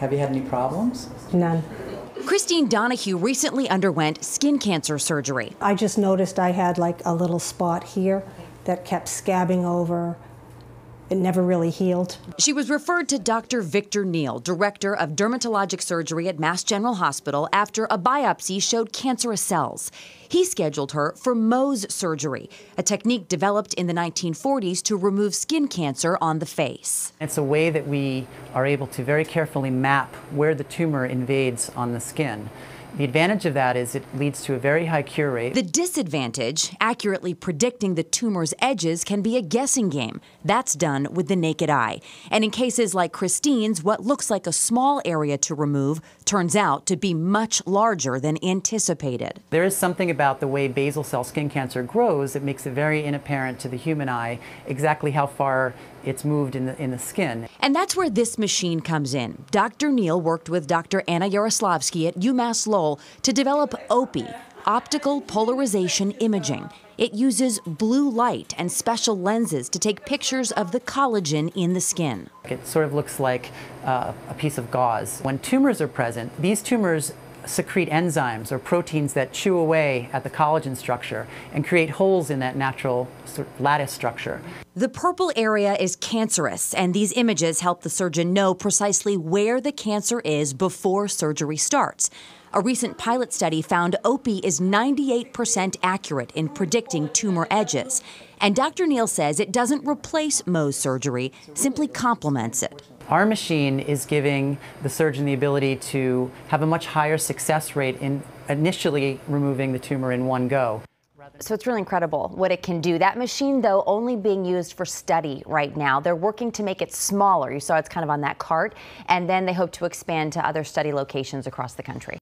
Have you had any problems? None. Christine Donahue recently underwent skin cancer surgery. I just noticed I had like a little spot here that kept scabbing over. It never really healed. She was referred to Dr. Victor Neel, director of dermatologic surgery at Mass General Hospital, after a biopsy showed cancerous cells. He scheduled her for Mohs surgery, a technique developed in the 1940s to remove skin cancer on the face. It's a way that we are able to very carefully map where the tumor invades on the skin. The advantage of that is it leads to a very high cure rate. The disadvantage, accurately predicting the tumor's edges, can be a guessing game. That's done with the naked eye. And in cases like Christine's, what looks like a small area to remove turns out to be much larger than anticipated. There is something about the way basal cell skin cancer grows that makes it very inapparent to the human eye exactly how far it's moved in the, in the skin. And that's where this machine comes in. Dr. Neel worked with Dr. Anna Yaroslavsky at UMass Lowell to develop OPI, optical polarization imaging. It uses blue light and special lenses to take pictures of the collagen in the skin. It sort of looks like uh, a piece of gauze. When tumors are present, these tumors secrete enzymes or proteins that chew away at the collagen structure and create holes in that natural sort of lattice structure. The purple area is cancerous, and these images help the surgeon know precisely where the cancer is before surgery starts. A recent pilot study found OPI is 98% accurate in predicting tumor edges. And Dr. Neel says it doesn't replace Mohs surgery, simply complements it. Our machine is giving the surgeon the ability to have a much higher success rate in initially removing the tumor in one go. So it's really incredible what it can do. That machine, though, only being used for study right now. They're working to make it smaller. You saw it's kind of on that cart. And then they hope to expand to other study locations across the country.